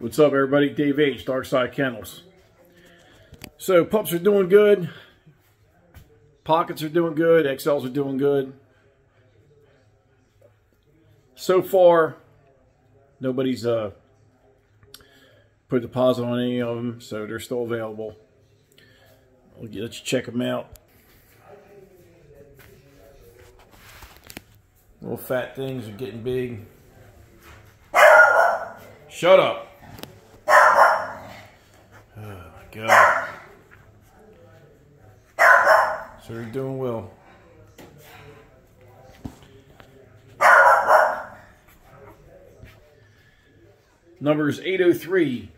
What's up, everybody? Dave H, Darkside Kennels. So, pups are doing good. Pockets are doing good. XLs are doing good. So far, nobody's uh, put a deposit on any of them, so they're still available. Let you check them out. Little fat things are getting big. Shut up. So you're doing well. Numbers is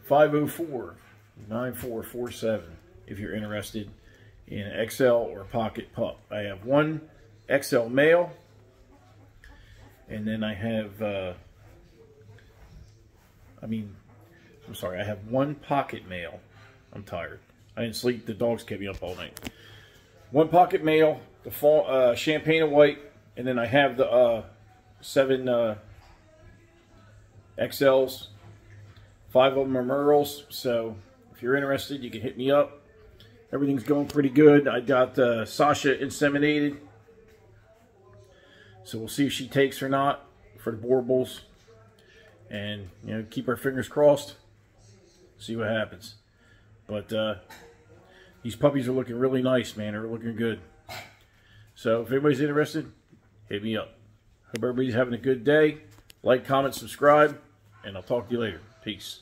803-504-9447 if you're interested in XL or pocket pup. I have one XL male and then I have, uh, I mean, I'm sorry, I have one pocket male. I'm tired. I didn't sleep. The dogs kept me up all night. One pocket male, the fall, uh, champagne and white, and then I have the uh, seven uh, XLs. Five of them are Merles, so if you're interested, you can hit me up. Everything's going pretty good. I got uh, Sasha inseminated. So we'll see if she takes or not for the Boerboels. And, you know, keep our fingers crossed. See what happens. But uh, these puppies are looking really nice, man. They're looking good. So if anybody's interested, hit me up. Hope everybody's having a good day. Like, comment, subscribe, and I'll talk to you later. Peace.